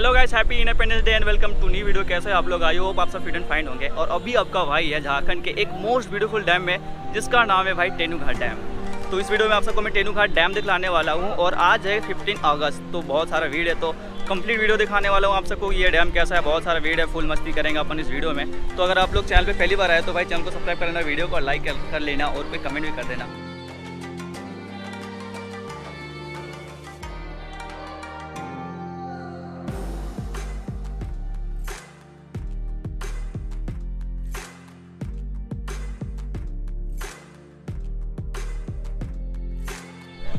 Hello guys happy Independence Day and welcome to new video कैसे आप लोग? I hope आप सब फिट एंड फाइन होंगे। और अभी आपका भाई है झारखंड के एक मोस्ट ब्यूटीफुल डैम में, जिसका नाम है भाई टेनू घाट डैम तो इस वीडियो में आप सबको मैं टेनू घाट डैम दिखलाने वाला हूँ और आज है 15 अगस्त तो बहुत सारा भीड़ है तो कंप्लीट वीडियो दिखाने वाला हूँ आप सबको ये डैम कैसा है। बहुत सारा भीड़ है फुल मस्ती करेंगे अपन इस वीडियो में। तो अगर आप लोग चैनल पर पहली बार आए तो भाई चैनल को सब्सक्राइब कर लेना वीडियो को लाइक कर लेना और कोई कमेंट भी कर देना।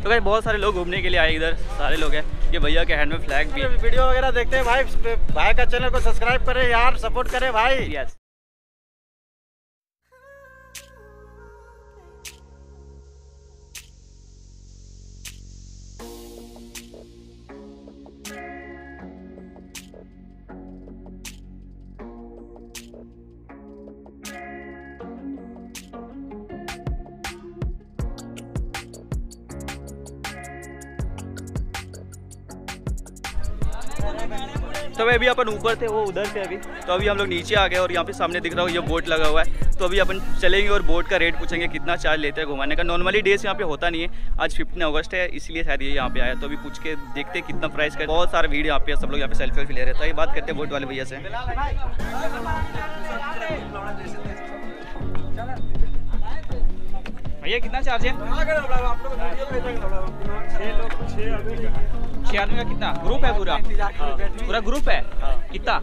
तो भाई बहुत सारे लोग घूमने के लिए आए इधर सारे लोग हैं। ये भैया के हैंड में फ्लैग भी वीडियो वगैरह देखते हैं भाई भाई का चैनल को सब्सक्राइब करें यार सपोर्ट करें भाई। यस तो अभी अपन ऊपर थे, वो उधर थे अभी। तो अभी हम लोग नीचे आ गए और यहाँ पे सामने दिख रहा हो, ये बोट लगा हुआ है। तो अभी अपन चलेंगे और बोट का रेट पूछेंगे, कितना चार्ज लेते हैं घुमाने का। नॉर्मली डेज़ यहाँ पे होता नहीं है, आज फिफ्टीन अगस्त है, इसलिए शायद ये यहाँ पे आया। तो अभी पूछ के देखते हैं कितना प्राइस का बहुत सारा भीड़ यहाँ पे, सब लोग यहाँ पे सेल्फी वेल्फी ले रहे हैं। तो ये बात करते हैं बोट वाले भैया से। भैया कितना चार्ज है? छह आदमी का कितना? ग्रुप है पूरा? पूरा ग्रुप है? कितना?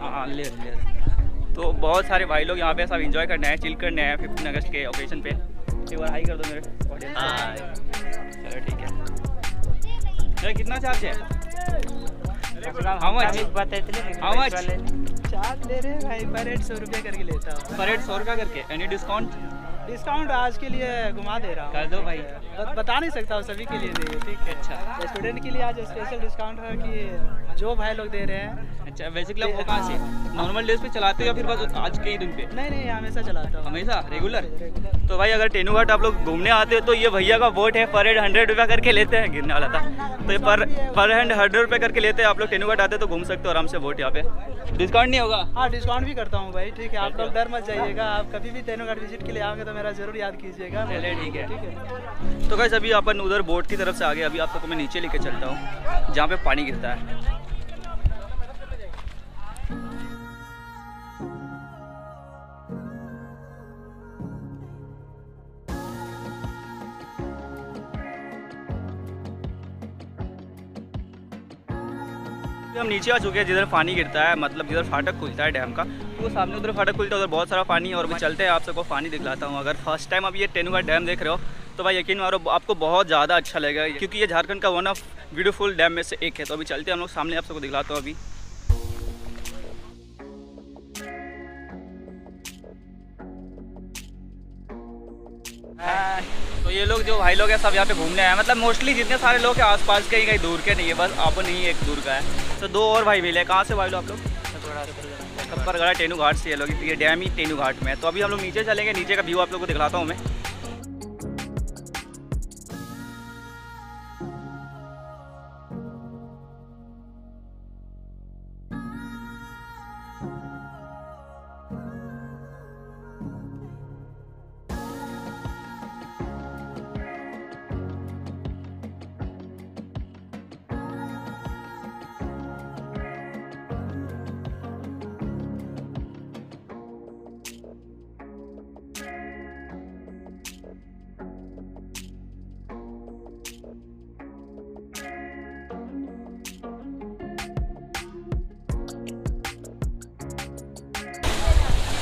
हाँ ले ले तो बहुत सारे भाई लोग यहाँ पे सब एंजॉय करने हैं चिल करने आए फिफ्टीन अगस्त के ओकेजन पे। एक बार हाई कर दो मेरे ऑडियंस चलो ठीक है। चलो कितना चार्ज है? How much how much charge ले रहे भाई। पर हेड सौ रुपये करके लेता हूँ। पर हेड सौ रुपया करके? एनी डिस्काउंट डिस्काउंट आज के लिए घुमा दे रहा हूँ। कर दो भाई। बत- बता नहीं सकता हूँ सभी के लिए दे। ठीक है अच्छा। स्टूडेंट के लिए आज स्पेशल डिस्काउंट है कि जो भाई लोग दे रहे हैं। अच्छा बेसिकली आप वो कहाँ से नॉर्मल डेज़ पे चलाते हो या फिर बस आज के ही दिन पे? नहीं नहीं हमेशा चलाता हूँ। हमेशा? रेगुलर तो भाई अगर टेनू घाट आप लोग घूमने आते हो तो ये भैया का बोट है पर हेड हंड्रेड रुपया करके लेते हैं गिरने वाला था। तो ये पर पर हेड हंड्रेड रुपया करके लेते हैं आप लोग टेनू घाट आते तो घूम सकते हो आराम से बोट यहाँ पे। डिस्काउंट नहीं होगा? हाँ डिस्काउंट भी करता हूँ भाई ठीक है आप लोग डर मत जाइएगा आप कभी भी तेनों घाट विज़िट के लिए आओगे तो मेरा ज़रूर याद कीजिएगा। चलिए ठीक है। ठीक है। तो कैसे अभी अपन उधर बोट की तरफ़ से आ गए अभी आपको सबको मैं नीचे लेके चलता हूँ जहाँ पे पानी गिरता है। हम नीचे आ चुके हैं, जिधर पानी गिरता है मतलब जिधर फाटक खुलता है डैम का। तो वो सामने उधर फाटक खुलता है, उधर बहुत सारा पानी और अभी चलते हैं, आप सबको पानी दिखलाता हूँ। अगर फ़र्स्ट टाइम अब ये टेनू का डैम देख रहे हो तो भाई यकीन मारो, आपको बहुत ज़्यादा अच्छा लगेगा। क्योंकि ये झारखंड का वन ऑफ़ ब्यूटीफुल डैम में से एक है। तो अभी चलते हैं, हम लोग सामने आप सबको दिखलाता हूँ अभी। तो ये लोग जो भाई लोग हैं, सब यहाँ पे घूमने आए हैं। मतलब मोस्टली जितने सारे लोग हैं, आसपास के ही, कहीं दूर के नहीं है, बस अपन ही एक दूर का है। तो दो और भाई मिले कहाँ से भाई लोग आप लोग? टेनू घाट से ये लोग। ये डैम ही टेनू घाट में तो अभी हम लोग नीचे चलेंगे। नीचे का व्यू आप लोग को दिखाता हूँ मैं।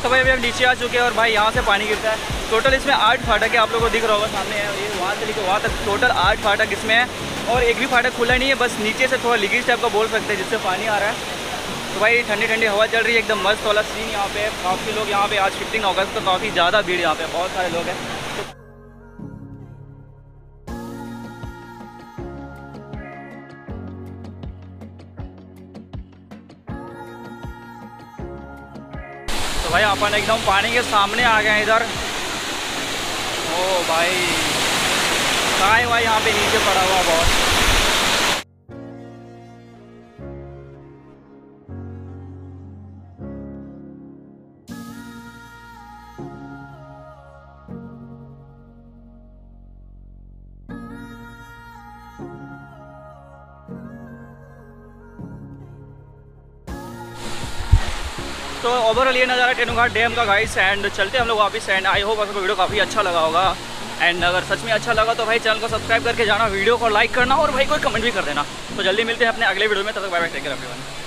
तो भाई अभी हम नीचे आ चुके हैं और भाई यहाँ से पानी गिरता है। टोटल इसमें आठ फाटक है, आप लोगों को दिख रहा होगा सामने है ये वहाँ से लेकर वहाँ तक टोटल आठ फाटक इसमें है। और एक भी फाटक खुला नहीं है, बस नीचे से थोड़ा लीकेज टाइप का बोल सकते हैं, जिससे पानी आ रहा है। तो भाई ठंडी ठंडी हवा चल रही है, एकदम मस्त वाला सीन यहाँ पे काफ़ी लोग यहाँ पे आज फिफ्टीन अगस्त तो काफ़ी ज़्यादा भीड़ यहाँ पे बहुत सारे लोग हैं। तो भाई अपन एकदम पानी के सामने आ गए हैं इधर। ओ भाई काय भाई? यहाँ पे नीचे पड़ा हुआ बहुत। तो ओवरऑल ये नज़ारा टेनुघाट डैम का गाइस एंड चलते हम लोग वापस एंड आई होप आपको वीडियो काफ़ी अच्छा लगा होगा। एंड अगर सच में अच्छा लगा तो भाई चैनल को सब्सक्राइब करके जाना, वीडियो को लाइक करना, और भाई कोई कमेंट भी कर देना। तो जल्दी मिलते हैं अपने अगले वीडियो में, तब तक bye bye take care everyone